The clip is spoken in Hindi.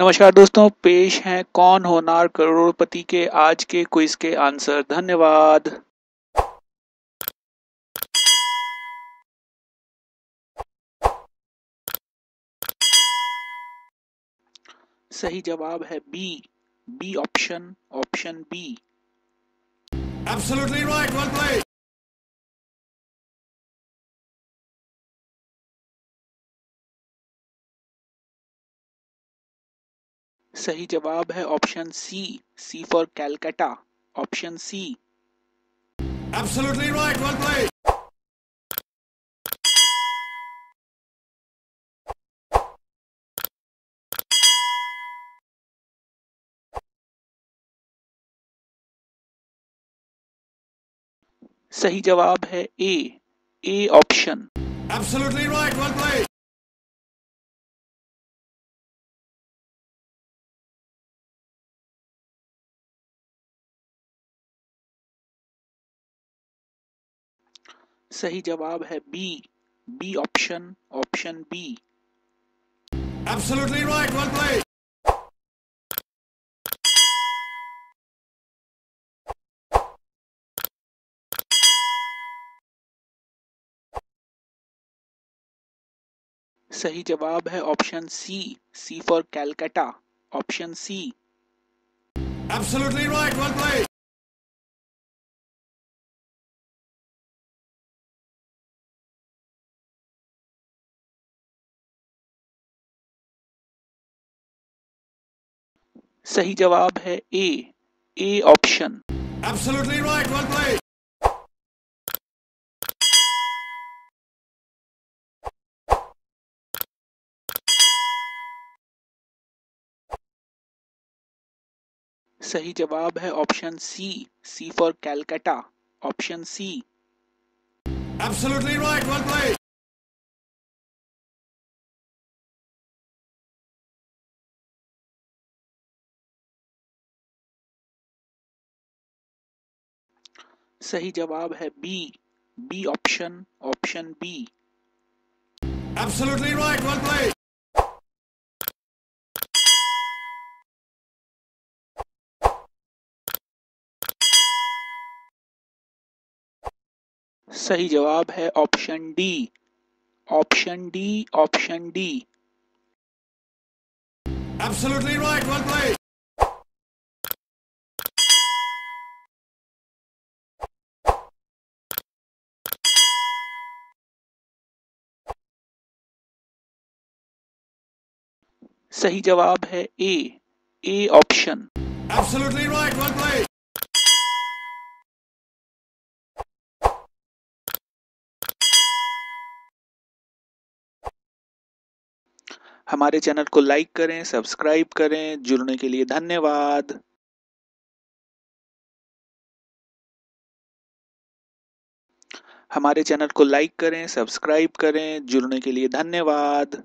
नमस्कार दोस्तों, पेश हैं कौन होनार करोड़पति के आज के क्विज के आंसर धन्यवाद सही जवाब है B B option option B Absolutely right. Well played. सही जवाब है option C C for Calcutta option C. Absolutely right well played सही जवाब है A A option absolutely right well played सही जवाब है B B option option B absolutely right well played सही जवाब है option C C for Calcutta option C absolutely right well played सही जवाब है ए ए ऑप्शन सही जवाब है option C C for Calcutta option C absolutely right well played सही जवाब है B B option option B absolutely right well played सही जवाब है option D option D option D absolutely right well played सही जवाब है A A option Absolutely right. Well played. हमारे चैनल को लाइक करें सब्सक्राइब करें जुड़ने के लिए धन्यवाद हमारे चैनल को लाइक करें सब्सक्राइब करें जुड़ने के लिए धन्यवाद